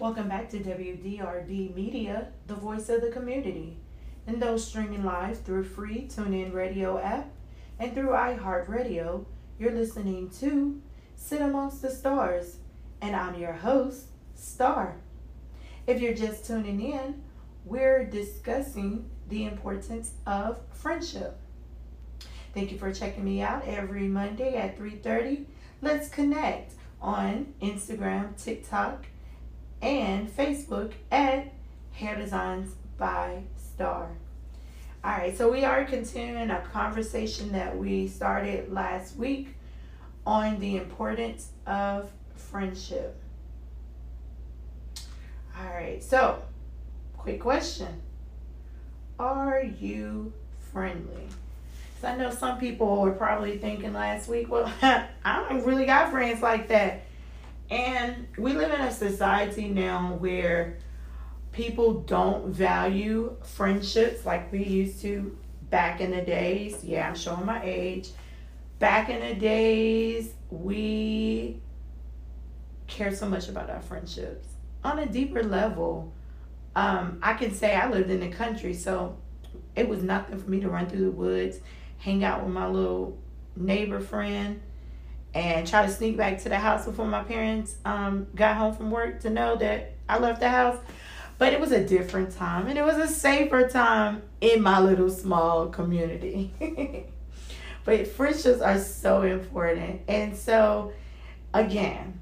Welcome back to WDRB Media, the voice of the community. And those streaming live through free TuneIn Radio app and through iHeartRadio, you're listening to Sit Amongst the Starrs. And I'm your host, Starr. If you're just tuning in, we're discussing the importance of friendship. Thank you for checking me out every Monday at 3:30. Let's connect on Instagram, TikTok, and Facebook at Hair Designs by Starr. All right, so we are continuing a conversation that we started last week on the importance of friendship. All right, so quick question Are you friendly? So I know some people were probably thinking last week, well, I don't really got friends like that. And we live in a society now where people don't value friendships like we used to back in the days. Yeah, I'm showing my age. Back in the days, we cared so much about our friendships. On a deeper level, um, I can say I lived in the country, so it was nothing for me to run through the woods, hang out with my little neighbor friend, and try to sneak back to the house before my parents um, got home from work to know that I left the house. But it was a different time and it was a safer time in my little small community. but friendships are so important. And so, again,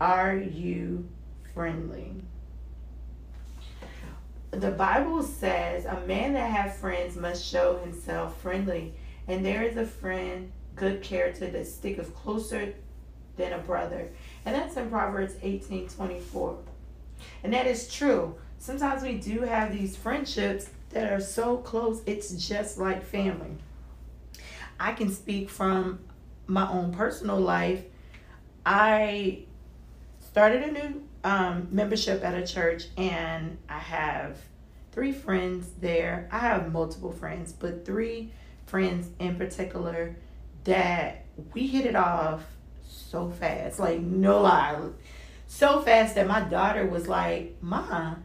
are you friendly? The Bible says a man that has friends must show himself friendly. And there is a friend good character that sticketh closer than a brother. And that's in Proverbs 18 24. And that is true. Sometimes we do have these friendships that are so close, it's just like family. I can speak from my own personal life. I started a new um, membership at a church, and I have three friends there. I have multiple friends, but three friends in particular that we hit it off so fast. Like, no lie. So fast that my daughter was like, Mom,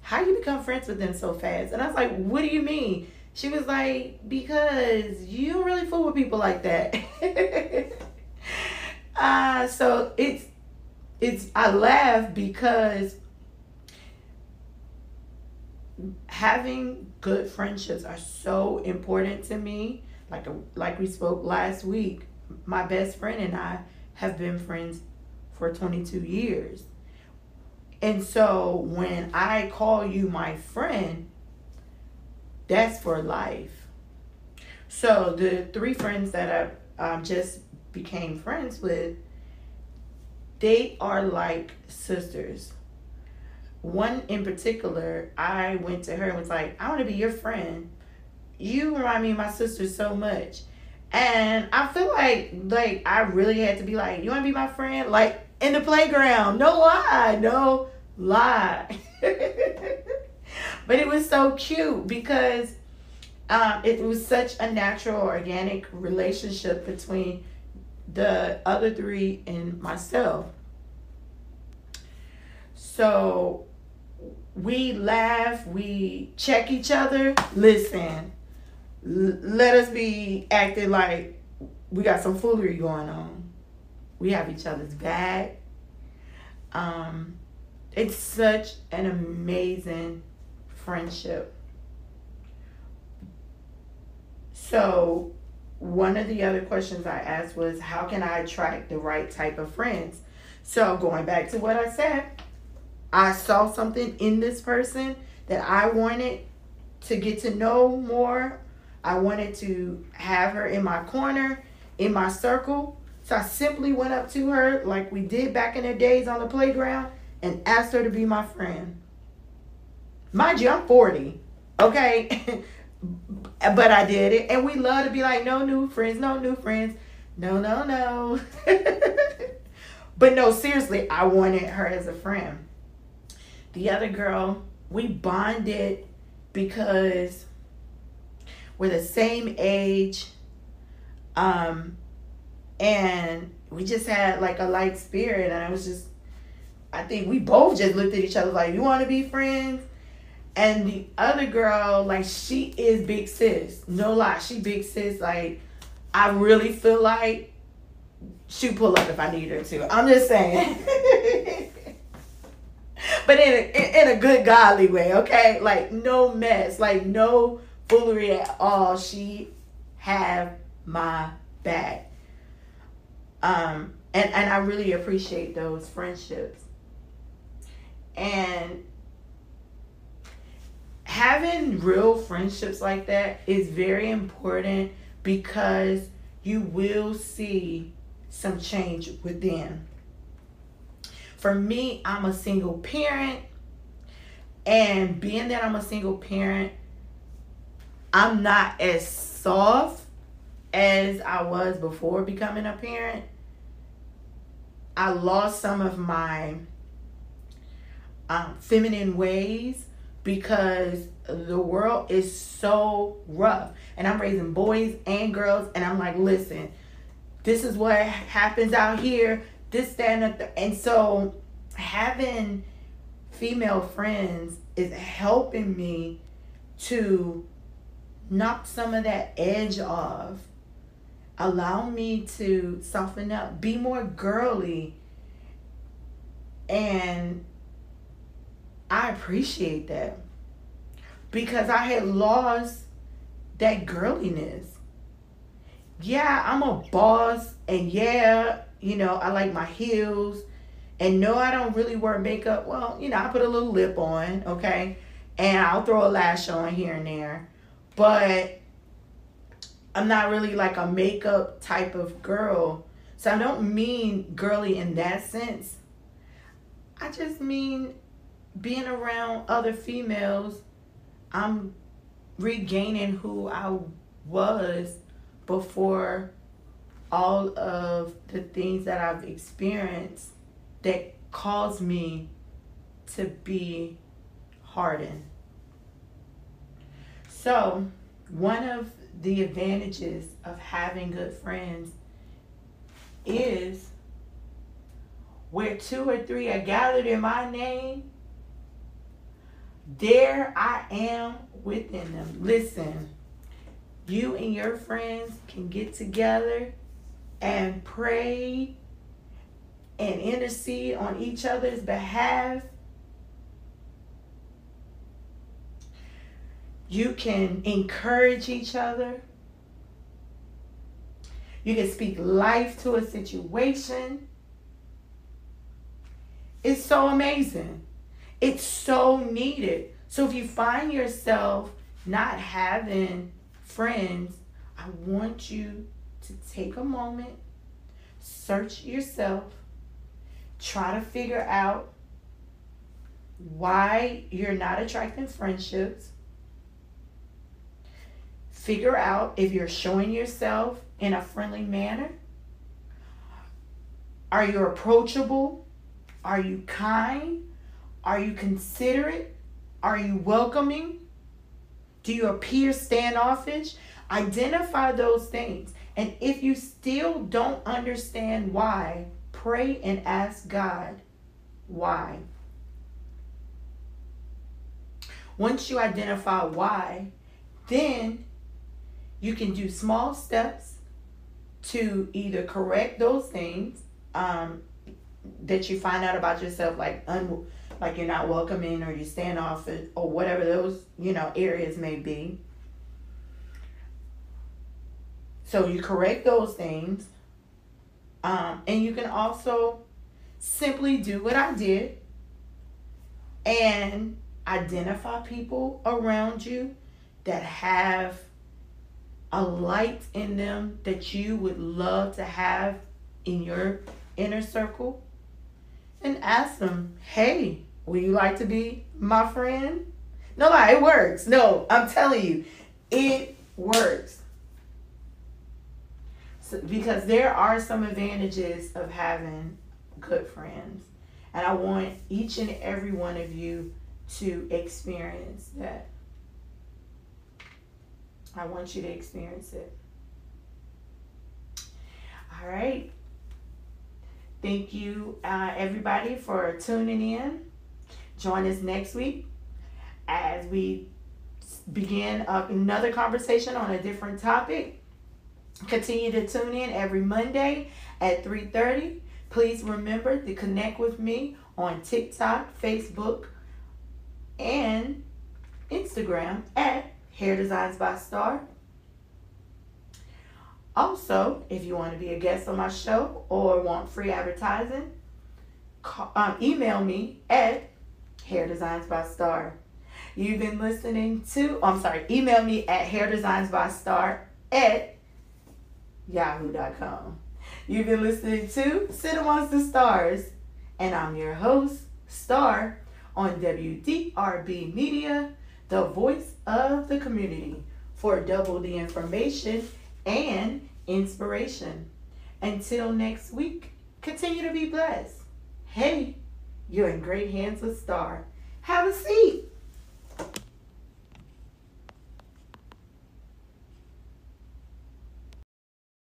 how you become friends with them so fast? And I was like, What do you mean? She was like, Because you don't really fool with people like that. uh, so it's it's I laugh because having good friendships are so important to me like like we spoke last week, my best friend and I have been friends for 22 years. And so when I call you my friend, that's for life. So the three friends that I um, just became friends with, they are like sisters. One in particular, I went to her and was like, I want to be your friend you remind me of my sister so much. And I feel like like I really had to be like, you wanna be my friend? Like in the playground. No lie. No lie. but it was so cute because um, it was such a natural, organic relationship between the other three and myself. So we laugh, we check each other. Listen, let us be acting like we got some foolery going on. We have each other's back. Um, it's such an amazing friendship. So, one of the other questions I asked was, How can I attract the right type of friends? So, going back to what I said, I saw something in this person that I wanted to get to know more I wanted to have her in my corner, in my circle. So I simply went up to her, like we did back in the days on the playground, and asked her to be my friend. Mind you, I'm 40, okay? but I did it. And we love to be like, no new friends, no new friends. No, no, no. but no, seriously, I wanted her as a friend. The other girl, we bonded because we're the same age. Um, and we just had like a light spirit, and I was just I think we both just looked at each other like, you want to be friends? And the other girl, like, she is big sis. No lie, she big sis. Like, I really feel like she pull up if I need her to. I'm just saying. but in a, in a good godly way, okay? Like no mess, like no foolery at all. She have my back. Um, and and I really appreciate those friendships. And having real friendships like that is very important because you will see some change within. For me, I'm a single parent, and being that I'm a single parent, I'm not as soft as I was before becoming a parent. I lost some of my um, feminine ways because the world is so rough. And I'm raising boys and girls, and I'm like, listen, this is what happens out here, this, that, and and so having female friends is helping me to knock some of that edge off. Allow me to soften up. Be more girly. And i appreciate that. Because i had lost that girliness. Yeah, I'm a boss, and yeah, you know, I like my heels, and no, I don't really wear makeup. Well, you know, I put a little lip on, okay, and I'll throw a lash on here and there, but I'm not really like a makeup type of girl. So I don't mean girly in that sense. I just mean being around other females, I'm regaining who I was before all of the things that I've experienced that caused me to be hardened. So, one of the advantages of having good friends is where two or three are gathered in my name, there I am within them. Listen you and your friends can get together and pray and intercede on each other's behalf. You can encourage each other. You can speak life to a situation. It's so amazing. It's so needed. So if you find yourself not having friends, I want you to take a moment, search yourself, try to figure out why you're not attracting friendships. Figure out if you're showing yourself in a friendly manner. Are you approachable? Are you kind? Are you considerate? Are you welcoming? Do you appear standoffish? Identify those things. And if you still don't understand why, pray and ask God why. Once you identify why, then you can do small steps to either correct those things um, that you find out about yourself, like un- like you're not welcoming or you stand off or whatever those you know areas may be. So you correct those things um, and you can also simply do what i did and identify people around you that have a light in them that you would love to have in your inner circle and ask them, hey, would you like to be my friend? No lie, it works. No, I'm telling you, it works. So, because there are some advantages of having good friends. And I want each and every one of you to experience that. I want you to experience it. All right. Thank you, uh, everybody, for tuning in. Join us next week as we begin another conversation on a different topic. Continue to tune in every Monday at 3:30. Please remember to connect with me on TikTok, Facebook, and Instagram at Hair Designs by Starr. Also, if you want to be a guest on my show or want free advertising, call, um, email me at Hair Designs by Starr. You've been listening to, oh, I'm sorry, email me at Hair Designs by Starr at yahoo.com. You've been listening to Sit Amongst the Starrs, and I'm your host, Starr, on WDRB Media, the voice of the community, for double the information and inspiration. Until next week, continue to be blessed. Hey, you're in great hands with Starr. Have a seat.